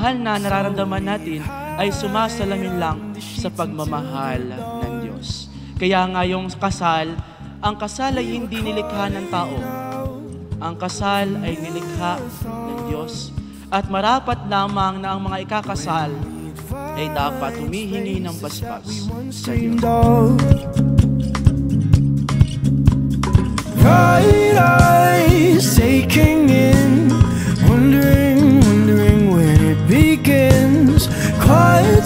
pagmamahal na nararamdaman natin ay sumasalamin lang sa pagmamahal ng Diyos. Kaya nga yung kasal, ang kasal ay hindi nilikha ng tao. Ang kasal ay nilikha ng Diyos. At marapat lamang na ang mga ikakasal ay dapat humihingi ng basbas sa Diyos. Bright eyes taking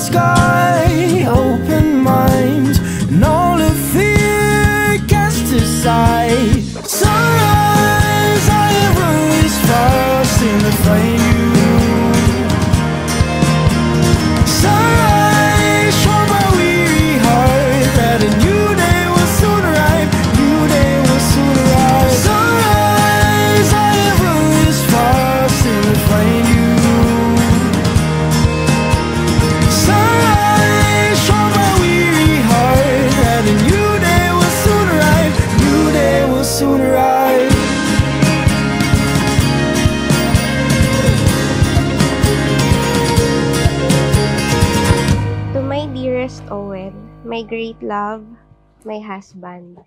scars my great love, my husband.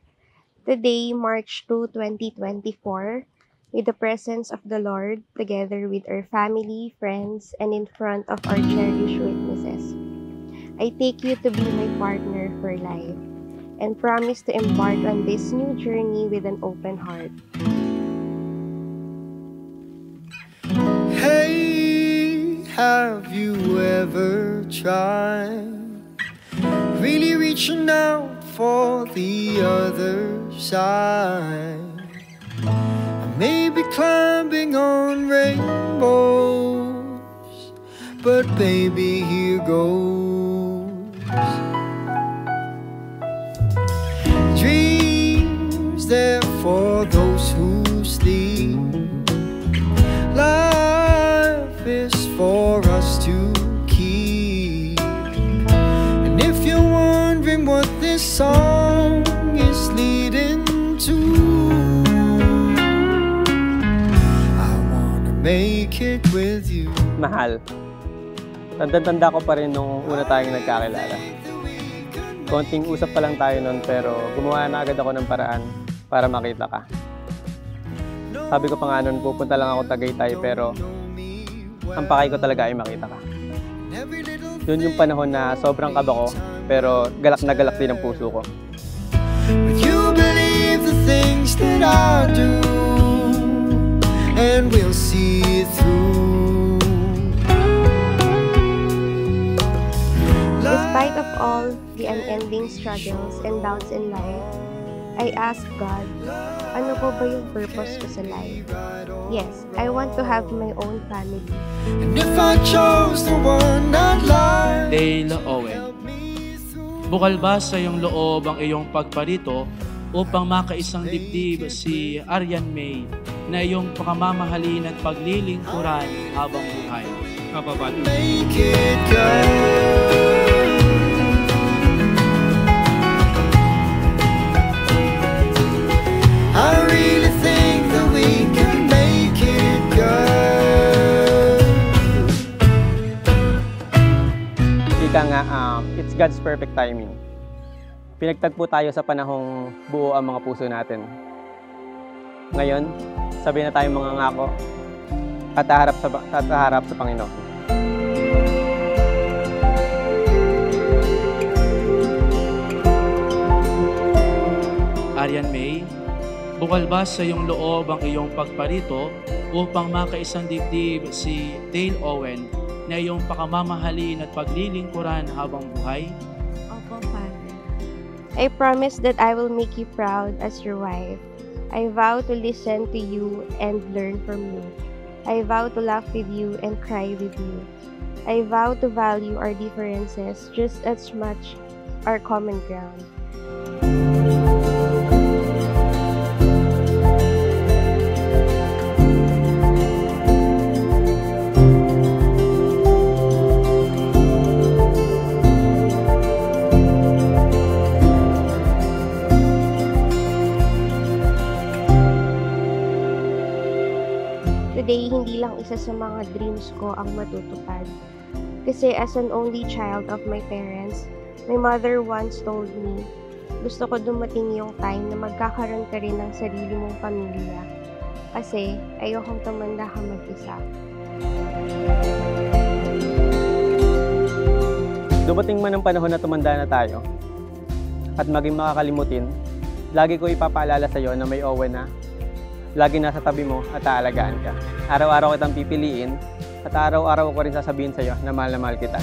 Today, March 2, 2024, with the presence of the Lord, together with our family, friends, and in front of our cherished witnesses, I take you to be my partner for life and promise to embark on this new journey with an open heart. Hey, have you ever tried really reaching out for the other side? Maybe climbing on rainbows, but baby, here goes. It with you. mahal. Tanda-tanda ko pa rin nung una tayong nagkakilala. Konting usap pa lang tayo nun pero gumawa na agad ako ng paraan para makita ka. Sabi ko pa nga nun, pupunta lang ako Tagaytay pero ang pakay ko talaga ay makita ka. Yun yung panahon na sobrang kaba ko pero galak na galak din ang puso ko. You believe the things that I do, and we'll see of all the unending struggles and doubts in life, I ask God, ano po ba yung purpose ko sa life? Yes, I want to have my own family. And if I chose the one I'd like, Dale Owen. Bukal ba sa iyong loob ang iyong pagparito upang makaisang dibdib si Arian May na iyong pakamamahalin at paglilingkuran habang buhay? Kababalo. make it good. Ika nga, um, it's God's perfect timing. Pinagtagpo tayo sa panahong buo ang mga puso natin. Ngayon, sabi na tayong mga ngako at haharap sa, at haharap sa Panginoon. Arian May, bukal ba sa iyong loob ang iyong pagparito upang makaisang dibdib si Dale Owen na iyong pakamamahalin at paglilingkuran habang buhay? Opo, Father. I promise that I will make you proud as your wife. I vow to listen to you and learn from you. I vow to laugh with you and cry with you. I vow to value our differences just as much our common ground. Today, hindi lang isa sa mga dreams ko ang matutupad. Kasi as an only child of my parents, my mother once told me, gusto ko dumating yung time na magkakaroon ka rin ng sarili mong pamilya. Kasi ayokong tumanda ka mag-isa. Dumating man ang panahon na tumanda na tayo at maging makakalimutin, lagi ko ipapaalala sa iyo na may Owen na lagi nasa tabi mo at aalagaan ka. Araw-araw kitang pipiliin at araw-araw ko rin sasabihin sa iyo na mahal na mahal kita.